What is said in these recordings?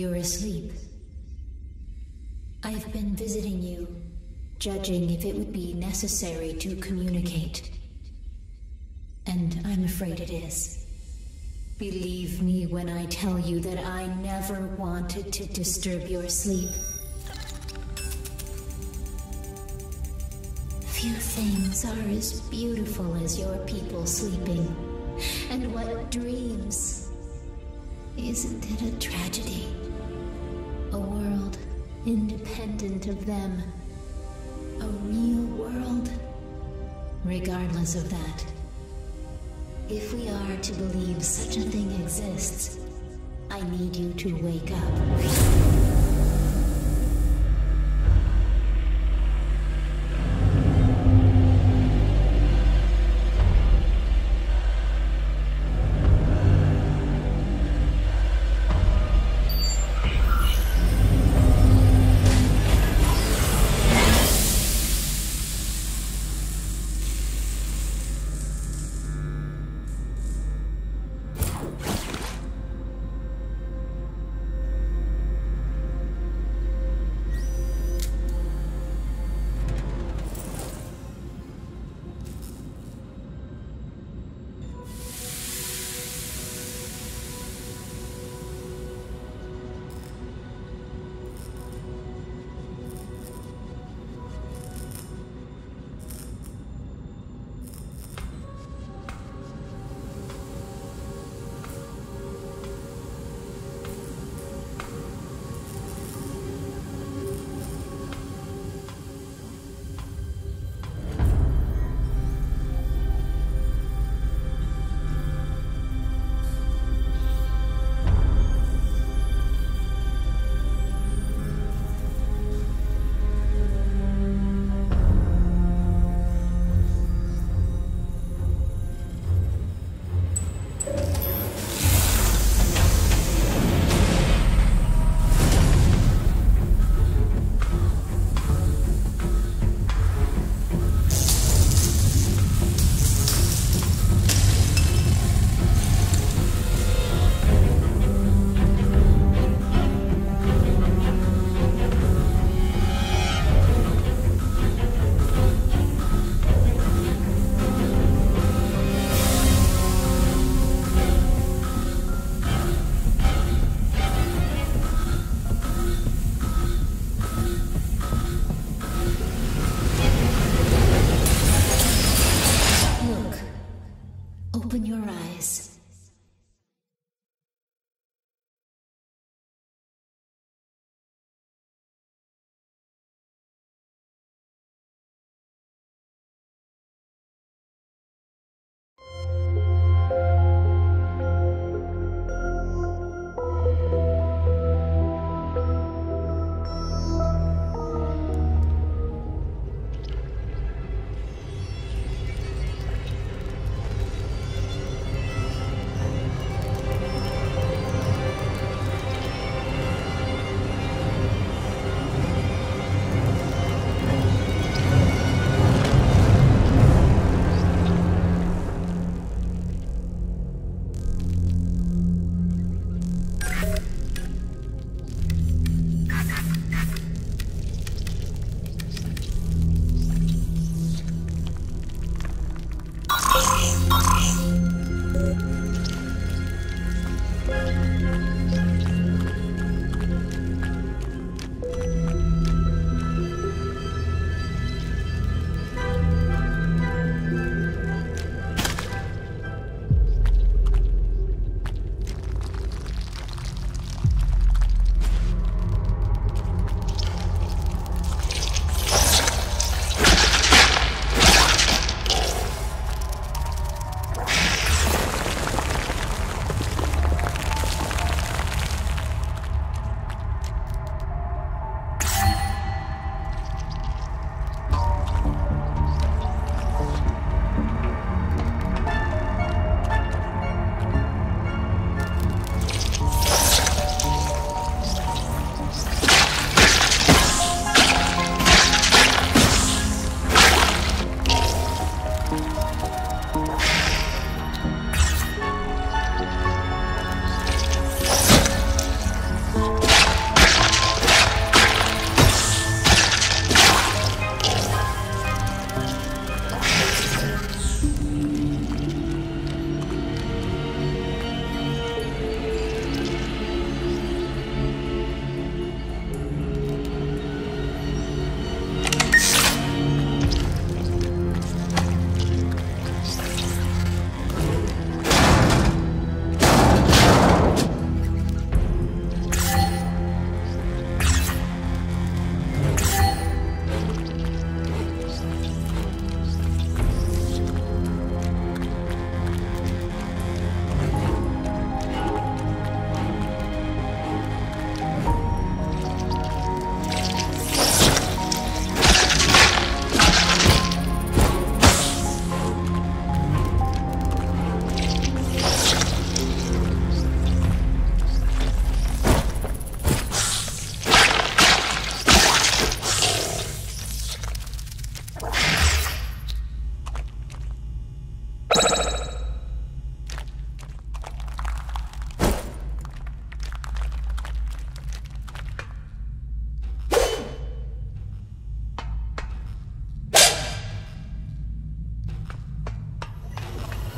You're asleep. I've been visiting you, judging if it would be necessary to communicate. And I'm afraid it is. Believe me when I tell you that I never wanted to disturb your sleep. Few things are as beautiful as your people sleeping. And what dreams? Isn't it a tragedy? A world independent of them. A real world. Regardless of that, if we are to believe such a thing exists, I need you to wake up.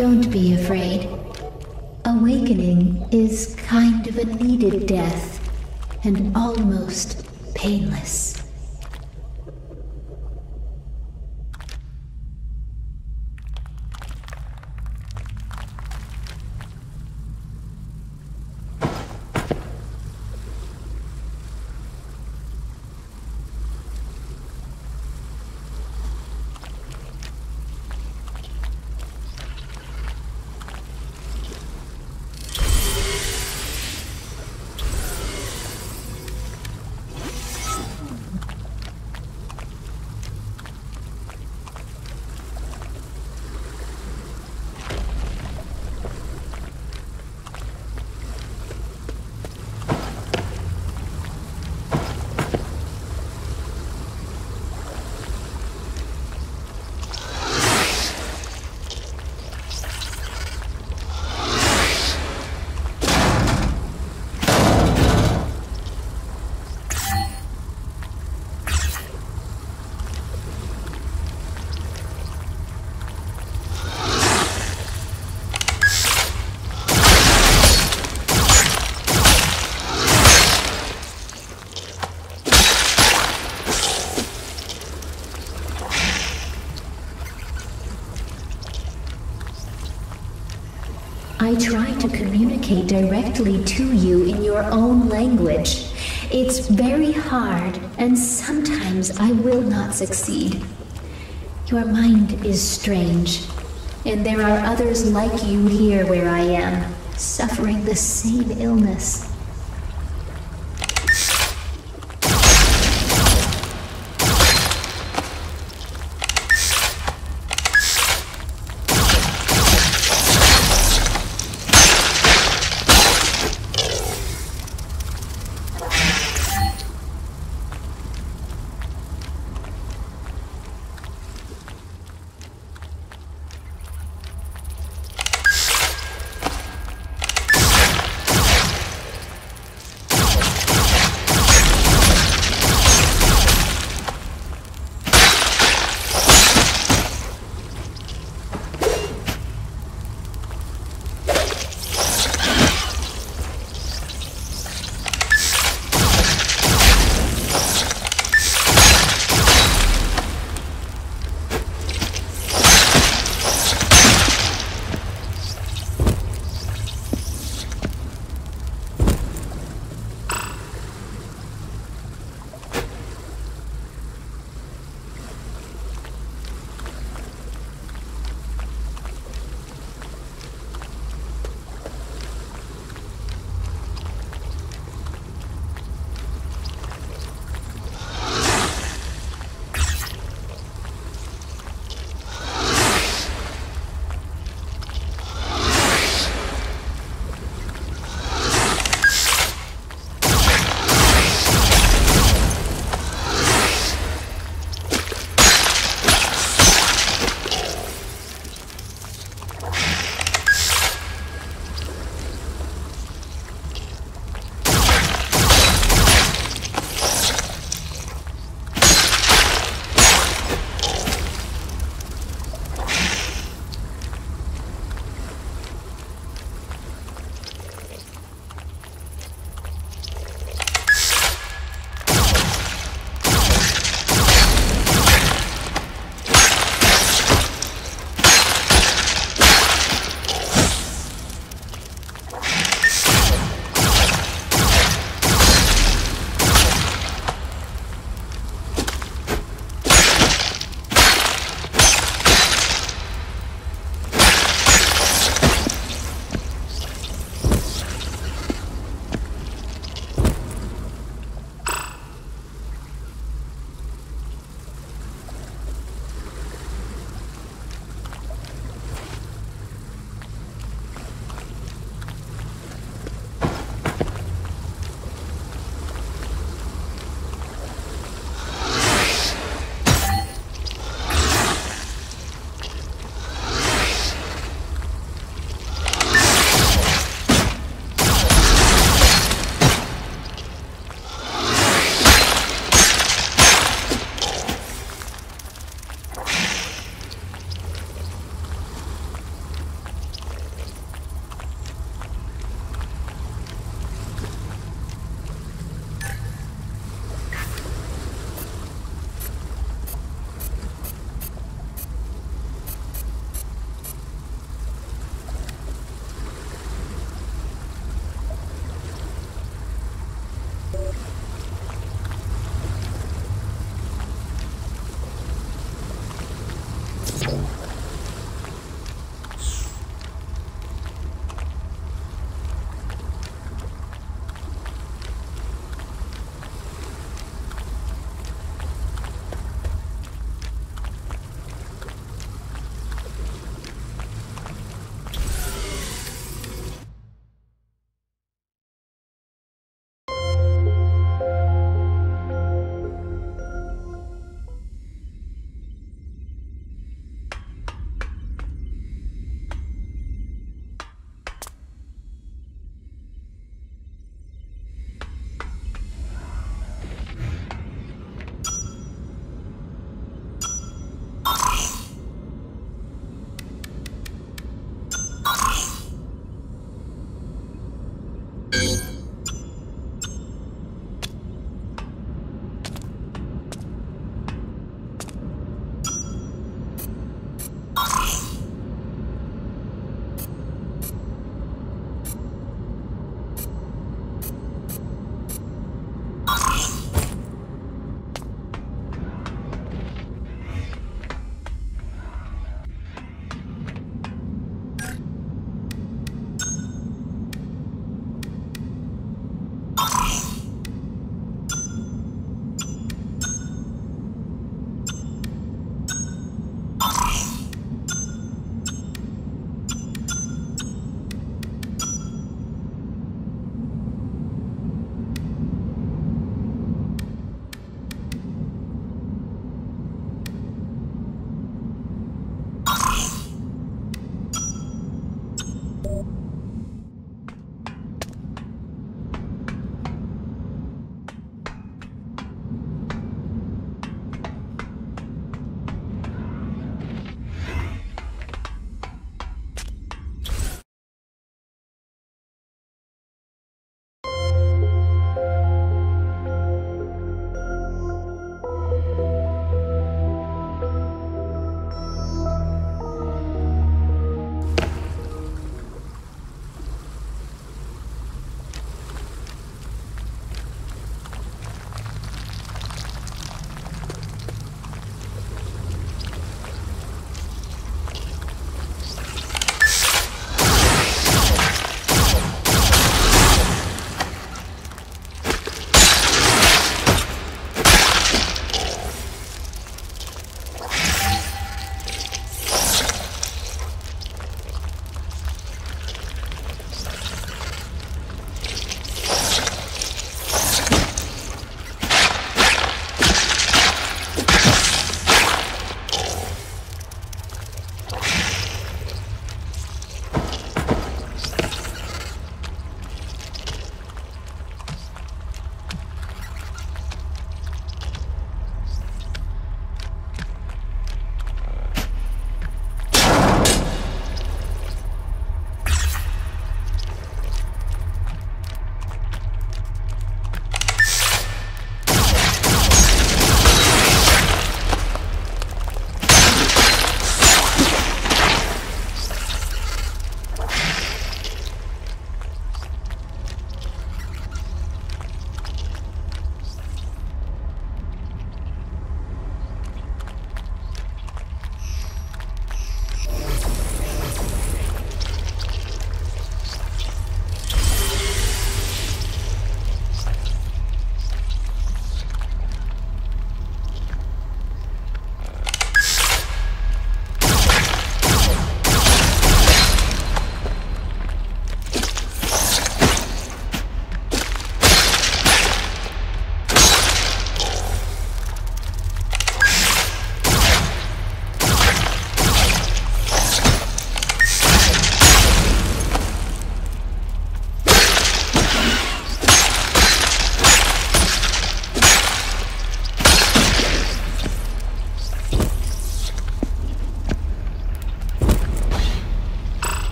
Don't be afraid. Awakening is kind of a needed death, and almost painless. I try to communicate directly to you in your own language. It's very hard, and sometimes I will not succeed. Your mind is strange, and there are others like you here where I am, suffering the same illness. Yeah.